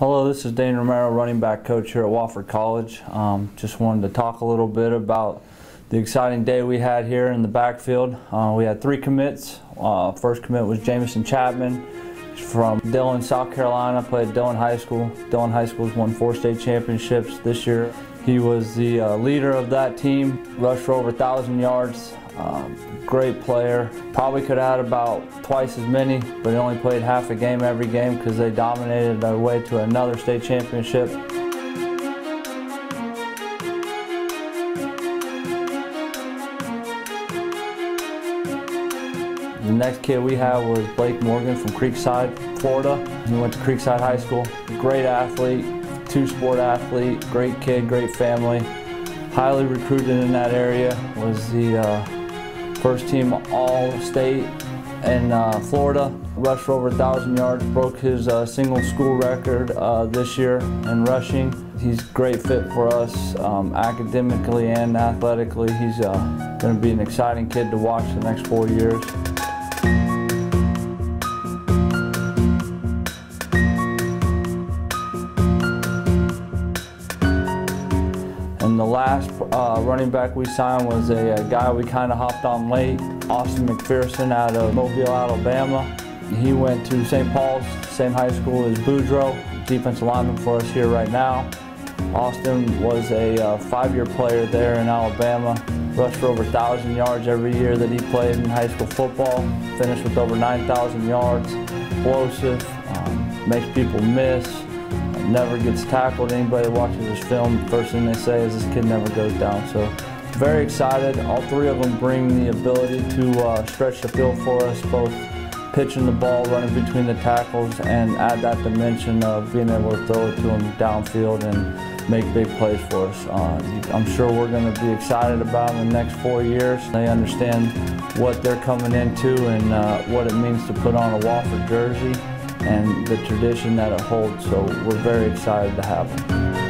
Hello, this is Dane Romero, running back coach here at Wofford College. Um, just wanted to talk a little bit about the exciting day we had here in the backfield. Uh, we had three commits. Uh, first commit was Jamison Chapman from Dillon, South Carolina, played at Dillon High School. Dillon High School's won four state championships this year. He was the uh, leader of that team, rushed for over 1,000 yards. Um, great player. Probably could had about twice as many, but he only played half a game every game because they dominated their way to another state championship. The next kid we had was Blake Morgan from Creekside, Florida. He went to Creekside High School. Great athlete, two-sport athlete, great kid, great family. Highly recruited in that area, was the uh, first team All-State in uh, Florida. Rushed for over 1,000 yards, broke his uh, single school record uh, this year in rushing. He's a great fit for us um, academically and athletically. He's uh, going to be an exciting kid to watch the next four years. And the last uh, running back we signed was a, a guy we kind of hopped on late, Austin McPherson out of Mobile, Alabama. He went to St. Paul's, same high school as Boudreaux, defensive lineman for us here right now. Austin was a uh, five-year player there in Alabama, rushed for over 1,000 yards every year that he played in high school football, finished with over 9,000 yards, explosive, um, makes people miss, never gets tackled. Anybody watches his film, first thing they say is this kid never goes down. So very excited. All three of them bring the ability to uh, stretch the field for us, both pitching the ball, running between the tackles, and add that dimension of being able to throw it to them downfield and make big plays for us. Uh, I'm sure we're going to be excited about them in the next four years. They understand what they're coming into and uh, what it means to put on a Wofford jersey and the tradition that it holds. So we're very excited to have them.